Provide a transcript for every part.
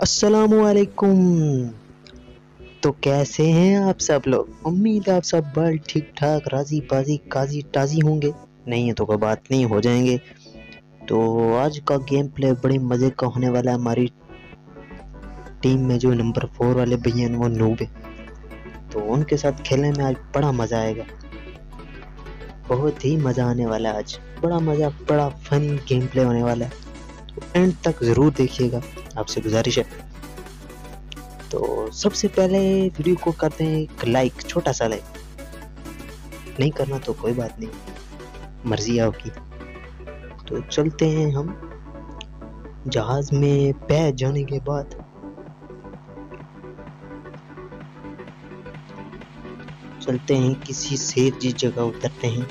असलकुम तो कैसे हैं आप सब लोग? उम्मीद है आप सब बल ठीक ठाक राज़ी बाजी काजी टाजी होंगे। नहीं है तो कोई बात नहीं, हो जाएँगे। तो आज का गेम प्ले बड़े मज़े का होने वाला है हमारी टीम में जो नंबर फोर वाले भैया वो नूब है। तो उनके साथ खेलने में आज बड़ा मज़ा आएगा। बहुत ही मज़ा आने वाला है आज। बड़ा मज़ा, बड़ा फनी गेम प्ले होने वाला है। तो एंड तक ज़रूर देखिएगा। आपसे गुजारिश है। तो सबसे पहले वीडियो को करते हैं एक लाइक छोटा सा लाइक नहीं करना तो कोई बात नहीं, मर्ज़ी आपकी। तो चलते हैं हम जहाज़ में बैठ जाने के बाद। चलते हैं किसी सेफ़ जी जगह उतरते हैं।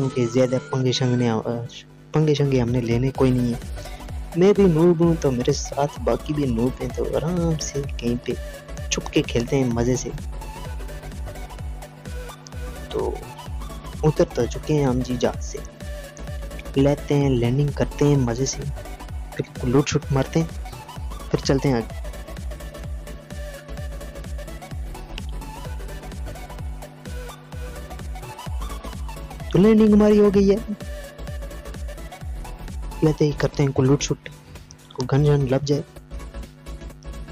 क्योंकि ज़्यादा पंगे शंगने पंगे शंगे हमने लेने कोई नहीं है। मैं भी नूब हूँ तो मेरे साथ बाकी भी नूब हैं तो आराम से कहीं पे छुप के खेलते हैं मज़े से। तो उतर तो चुके हैं हम जी जहाज़ से। लेते हैं लैंडिंग करते हैं मज़े से। फिर लूट छुट मारते हैं, फिर चलते हैं आगे। लैंडिंग हमारी हो गई है। लेते ही, करते हैं को लूट छुट। को घन घन लग जाए।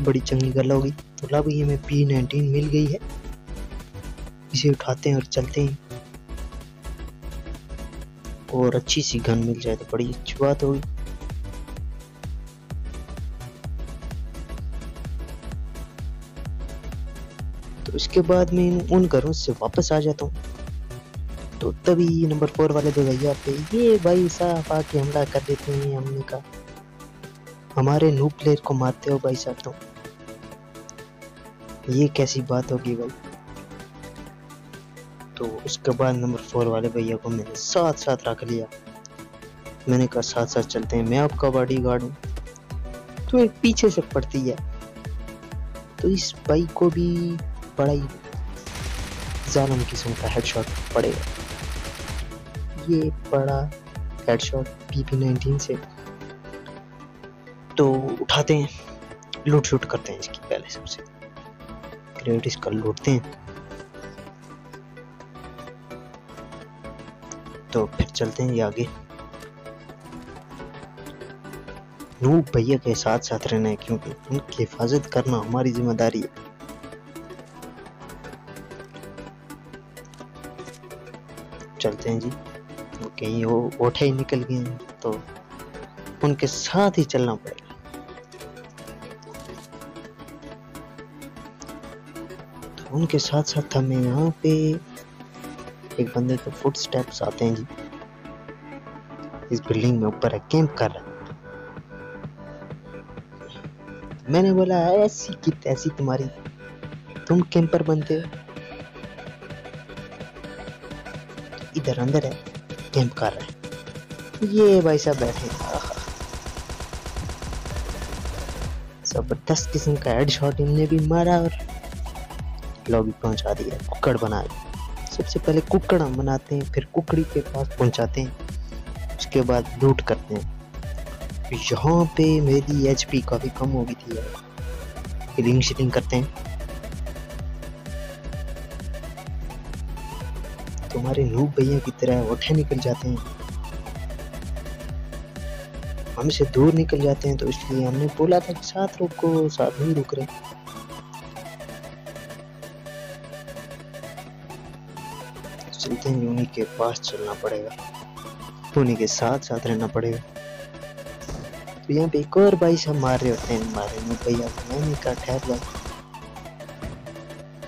बड़ी चंगी गल होगी तो लब ये हमें पी नाइनटीन मिल गई है। इसे उठाते हैं और चलते हैं। और अच्छी सी गन मिल जाए तो बड़ी अच्छी बात होगी। तो इसके बाद मैं उन घरों से वापस आ जाता हूँ। तो तभी नंबर फोर वाले दो भैया पे ये भाई साहब आके हमला कर देते हैं हमने का। हमारे नू प्लेयर को मारते हो भाई साहब तो ये कैसी बात होगी भाई? तो उसके बाद नंबर फोर वाले भैया को मैंने साथ साथ रख लिया। मैंने कहा साथ साथ चलते हैं। मैं आपका बॉडी गार्ड हूँ। तो एक पीछे से पड़ती है। तो इस भाई को भी बड़ा ही जालम किस्म का हेडशॉट पड़ेगा। ये पड़ा हेडशॉट पीपी नाइनटीन से। तो उठाते हैं लूट शूट करते हैं इसकी पहले सबसे क्रेडिट इसका लूटते हैं। तो फिर चलते हैं ये आगे। नूब भैया के साथ साथ रहना है, क्योंकि उनकी हिफाजत करना हमारी ज़िम्मेदारी है। चलते हैं जी। वो कहीं वो ओठे ही निकल गए हैं तो उनके साथ ही चलना पड़ेगा। तो उनके साथ साथ हमें यहाँ पे एक बंदे के फुट स्टेप्स आते हैं जी। इस बिल्डिंग में ऊपर है कैंप कर रहा है। मैंने बोला, ऐसी की तैसी तुम्हारी, तुम कैंपर बनते हो? इधर अंदर है। कैंप कर रहा है। ये भाई साहब बैठे ज़बरदस्त किस्म का हेड शॉट इनने भी मारा और लॉबी पहुँचा दिया। कुकड़ बना दिया सबसे पहले कुकड़ हम बनाते हैं, फिर कुकड़ी के पास पहुंचाते हैं। उसके बाद लूट करते हैं। यहाँ पे मेरी एच पी काफ़ी कम हो गई थी यार। हिलिंग शिलिंग करते हैं। तुम्हारे नूब भैया की तरह उठे निकल जाते हैं। हमसे दूर निकल जाते हैं तो इसलिए हमने बोला था कि साथ रुको साथ नहीं रुक रहे चलते हैं उन्हीं के पास चलना पड़ेगा। उन्हीं के साथ साथ रहना पड़ेगा। तो यहाँ पे एक और भाई सब मार रहे होते हैं हमारे नूब भैया, मैंने कहा, ठहर जाओ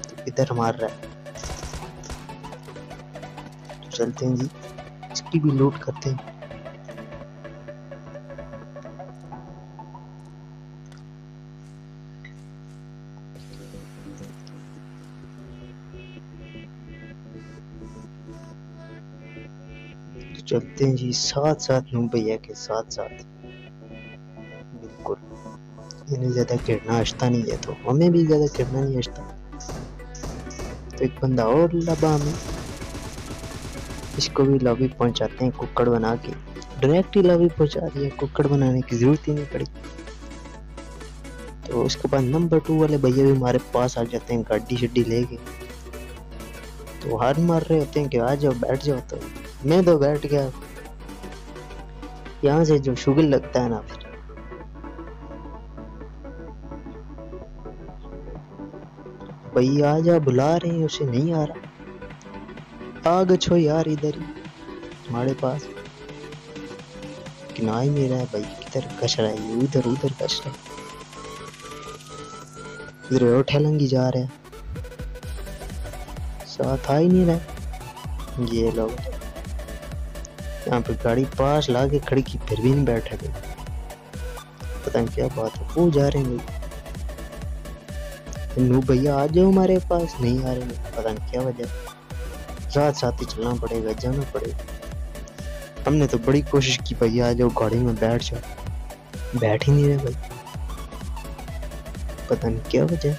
तो इधर मार रहा है। चलते हैं जी। इसकी भी लूट करते हैं। तो चलते हैं जी साथ साथ नू भैया के साथ साथ बिल्कुल। इन्हें ज़्यादा गिरना आश्ता नहीं है तो हमें भी ज़्यादा गिरना नहीं आश्ता। तो एक बंदा और लबा हमें इसको भी लॉबी पहुंचाते हैं कुकड़ बना के। डायरेक्ट ही लॉबी पहुँचा दिया कुकड़ बनाने की ज़रूरत ही नहीं पड़ी। तो उसके बाद नंबर टू वाले भैया भी हमारे पास आ जाते हैं गाड़ी शड्डी लेके। तो हार मार रहे होते हैं कि आ जाओ, बैठ जाओ तो। मैं तो बैठ गया। यहाँ से जो शुगर लगता है ना फिर। भैया आ जा, बुला रहे हैं, उसे नहीं आ रहा। आ गो यार इधर ही हमारे पास। किनाई नहीं रहा है भाई, किधर कश रहा है? उधर उधर कश रहा है इधर और ठेलंगी जा रहे हैं। साथ आ ही नहीं रहा। ये लोग। यहाँ पे गाड़ी पास ला के खड़ी की, फिर भी नहीं बैठे गए पता नहीं क्या बात है, वो जा रहे हैं नू भैया आ जाओ हमारे पास। नहीं आ रहे पता नहीं क्या वजह। साथ साथ ही चलना पड़ेगा, जाना पड़ेगा। हमने तो बड़ी कोशिश की भैया आ जाओ गाड़ी में बैठ जाओ। बैठ ही नहीं रहे भाई। पता नहीं क्या वजह।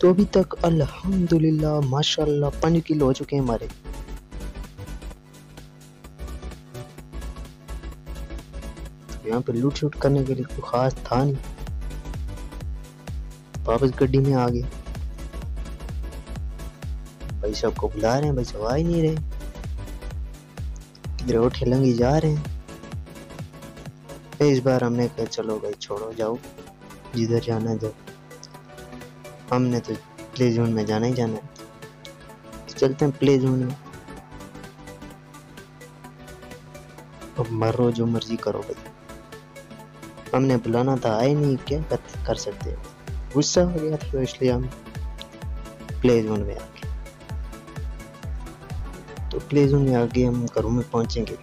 तो अभी तक अल्हम्दुलिल्लाह, माशाल्लाह, पाँच किलो हो चुके हैं हमारे। यहाँ पे लूट शूट करने के लिए कोई खास था नहीं। वापस गड्डी में आ गए। भाई साहब को बुला रहे हैं भाई साहब आ ही नहीं रहे। किधर वो ठेलंगी जा रहे हैं। इस बार हमने कहा चलो भाई छोड़ो जाओ। जिधर जाना है जाओ हमने तो प्ले जोन में जाना ही जाना है। चलते हैं प्ले जोन में। अब मरो जो मर्ज़ी करो भाई। हमने बुलाना था आए नहीं क्या कर, सकते गुस्सा हो गया तो इसलिए हम प्ले जोन में आ गए तो प्ले जोन में आगे हम घरों में पहुँचेंगे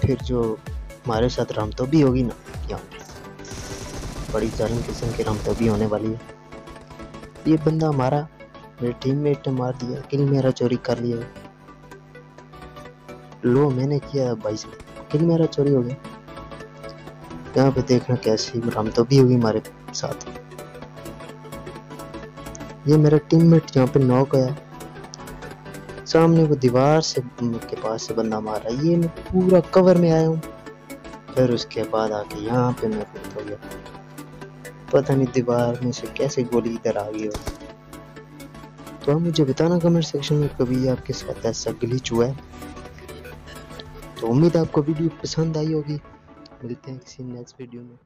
फिर जो हमारे साथ राम तो भी होगी ना यहाँ बड़ी जालिम किस्म की राम तो भी होने वाली है ये बंदा हमारा मेरे टीममेट ने मार दिया किल मेरा चोरी कर लिया लो मैंने किया बाईस किल मेरा चोरी हो गया यहाँ पे देखना कैसी तो भी होगी हमारे साथ। ये मेरा टीममेट यहाँ पे नॉक गया सामने वो दीवार से, के पास से बंदा मारा। ये मैं पूरा कवर में आया हूँ। फिर उसके बाद आके यहाँ पे मैं फिट हो गया। पता नहीं दीवार में से कैसे गोली इधर आ गई हो। तो आप मुझे बताना कमेंट सेक्शन में कभी आपके साथ ऐसा ग्लिच हुआ है। तो उम्मीद आपको वीडियो पसंद आई होगी। मिलते हैं किसी नेक्स्ट वीडियो में।